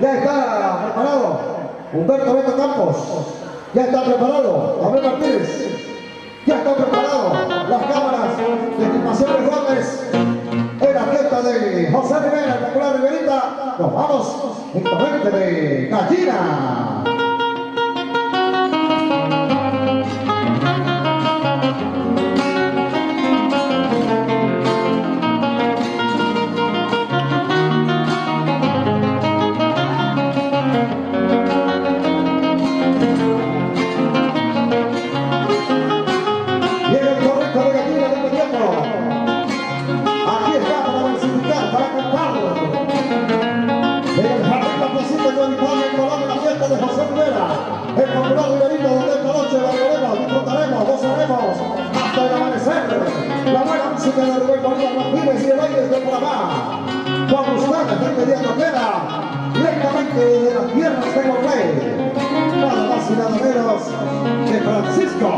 Ya está preparado Humberto Beto Campos. Ya está preparado Abel Martínez. Ya está preparado las cámaras de filmaciones grandes en la fiesta de José Rivera, el popular Riverita. Nos vamos directamente de Gallina. Super Rubén María Martínez y de directamente de las tierras de Nada más y nada menos que Francisco.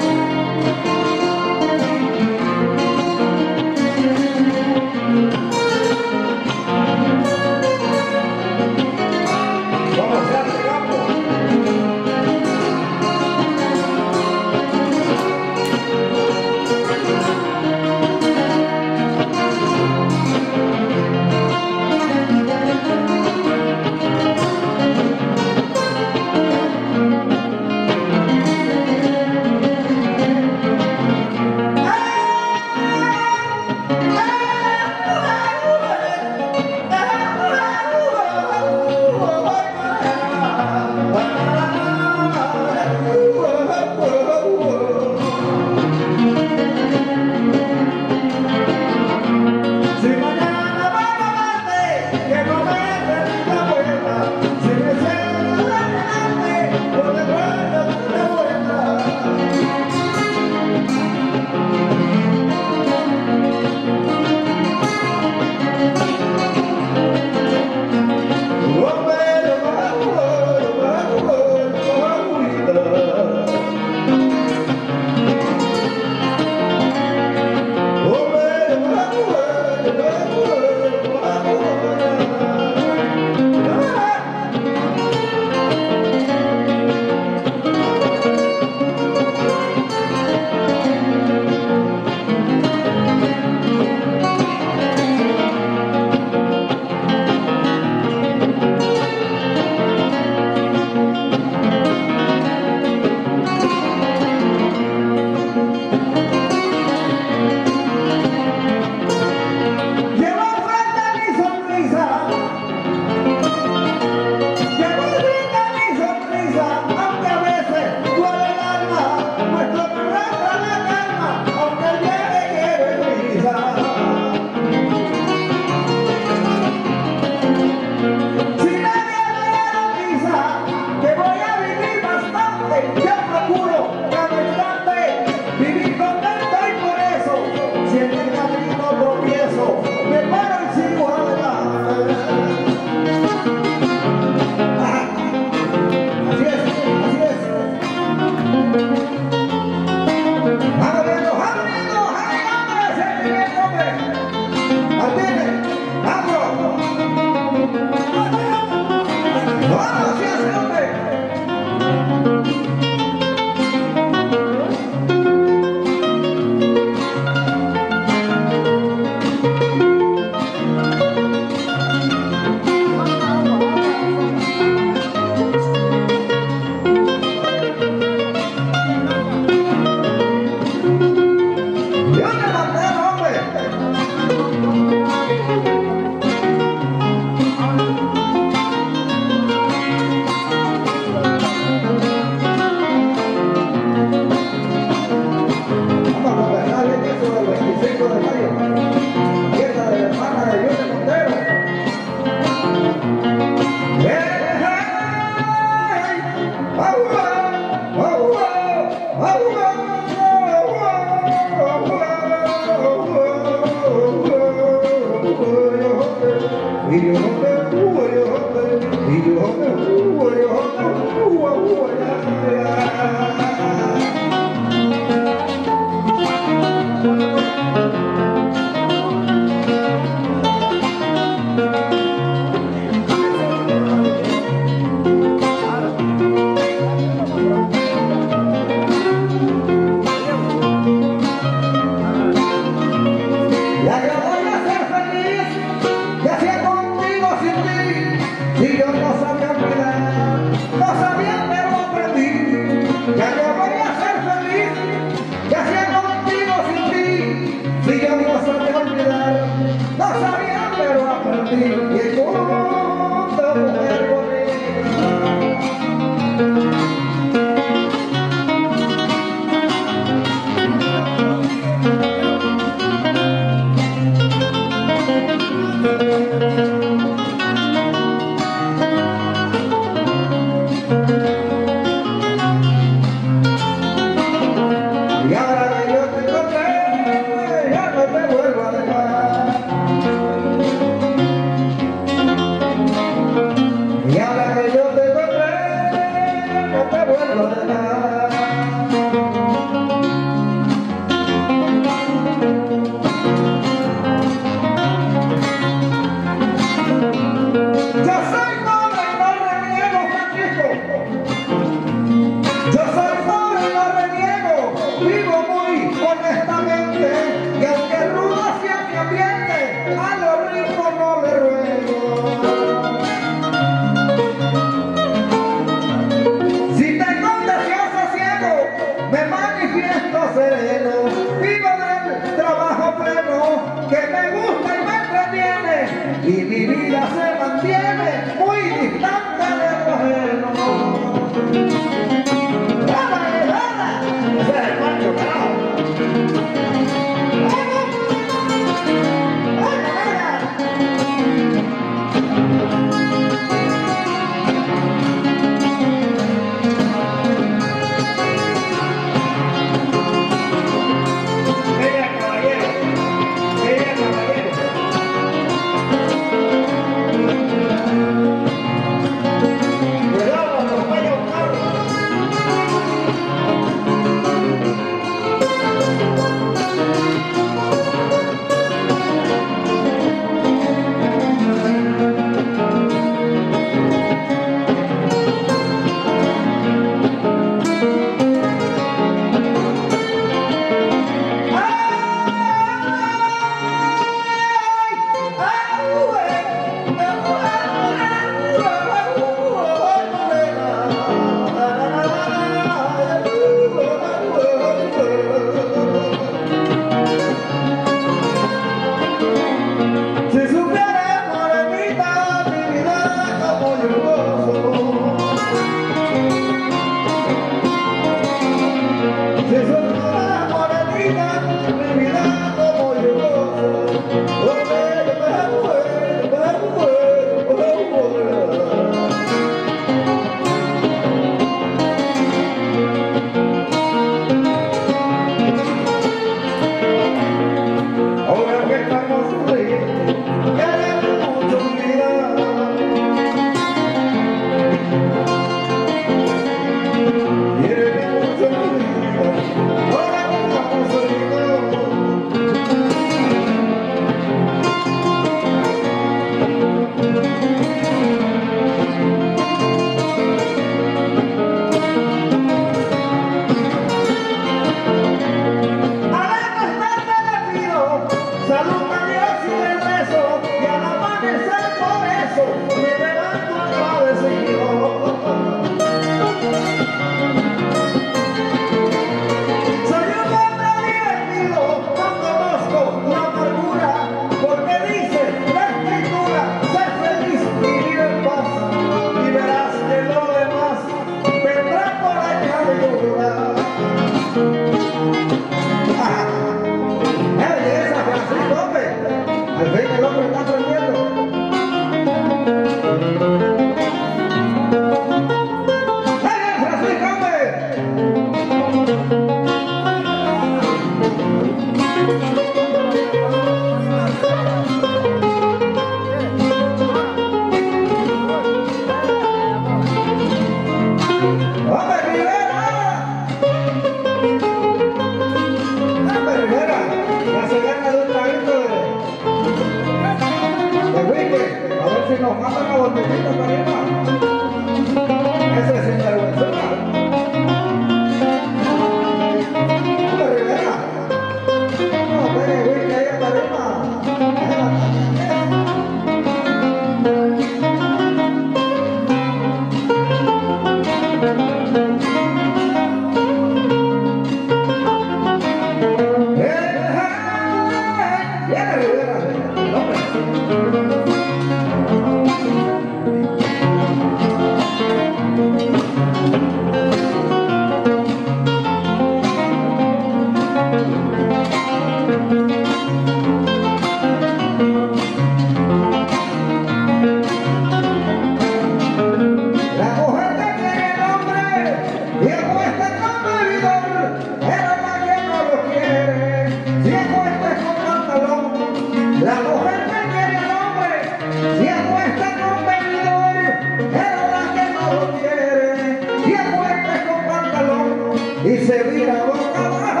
y se vira boca abajo.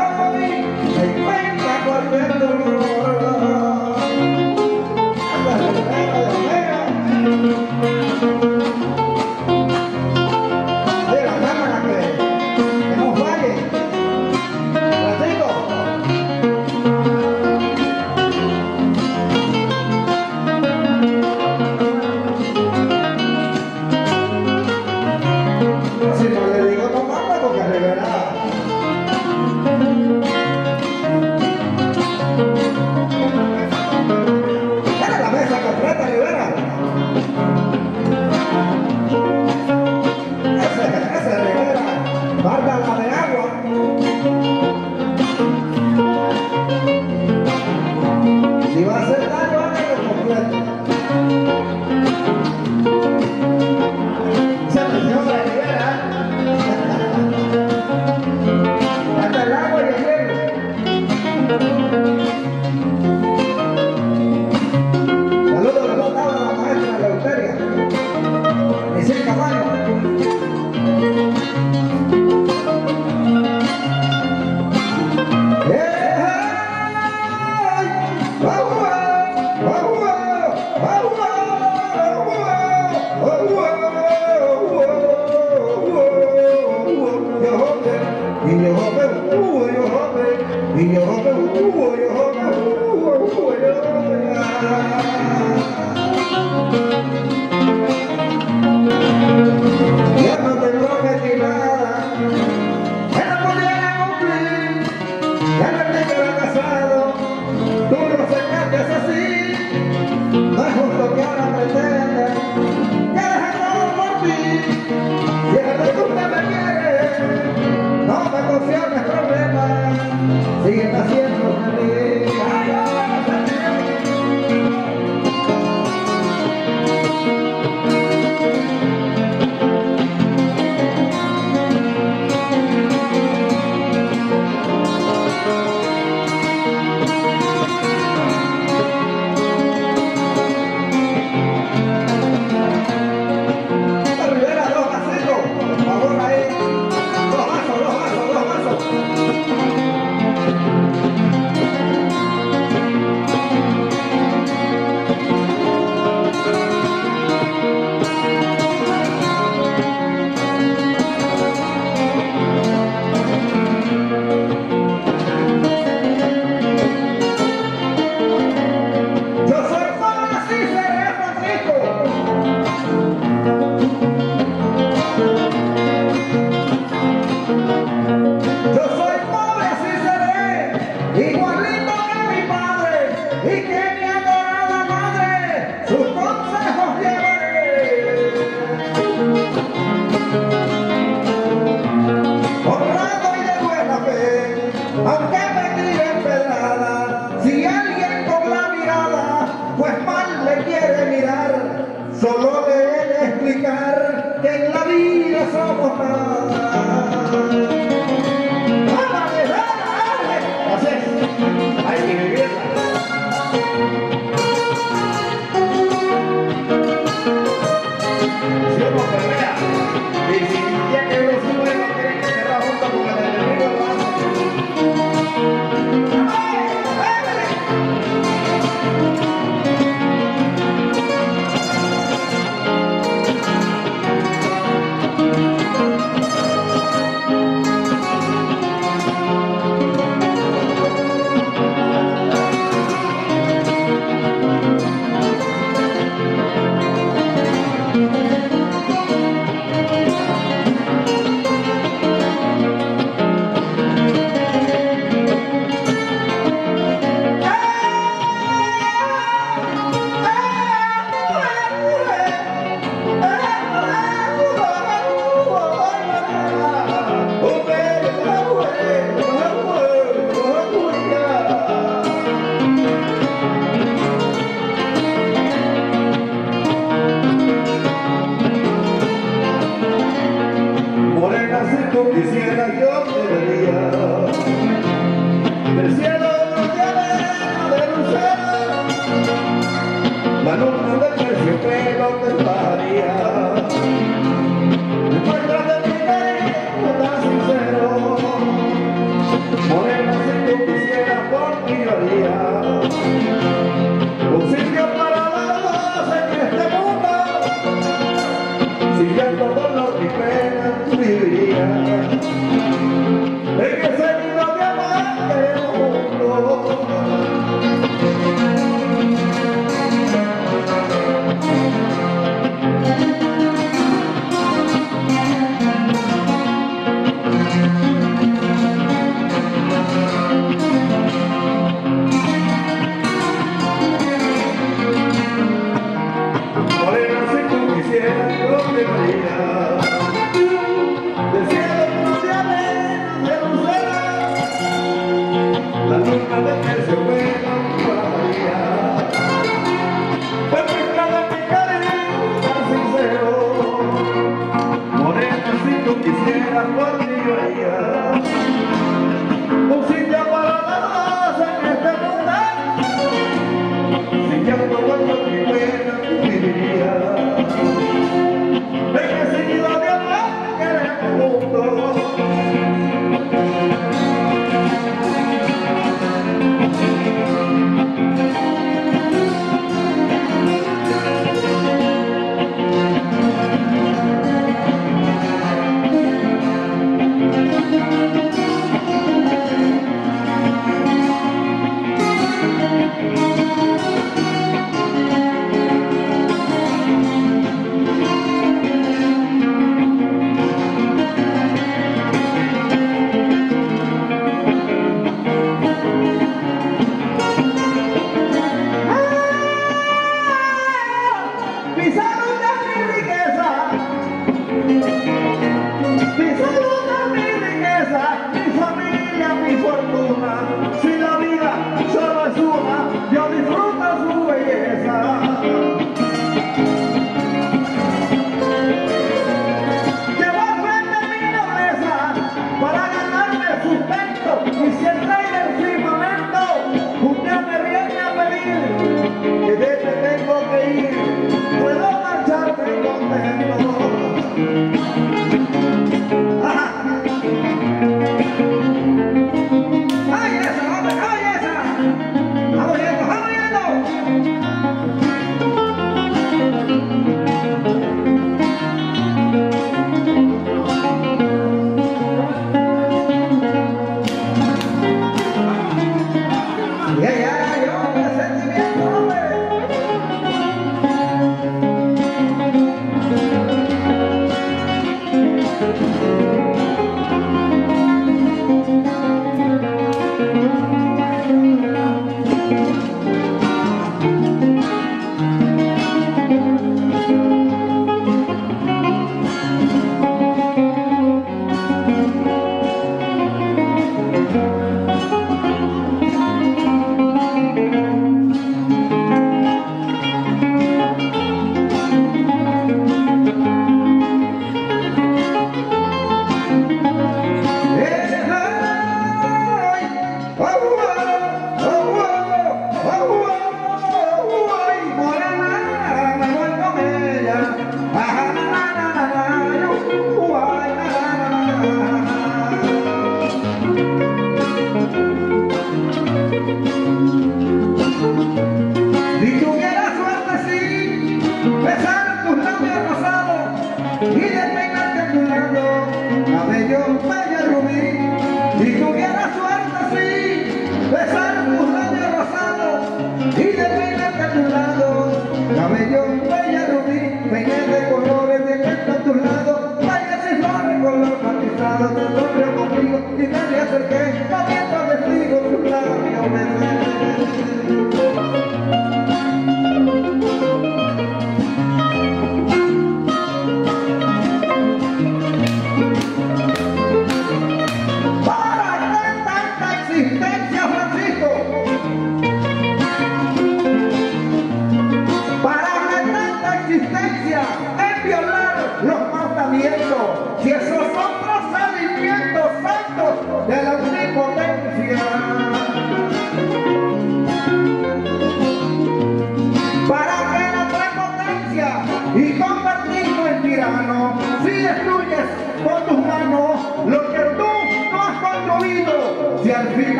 Solo deben explicar que en la vida somos nada.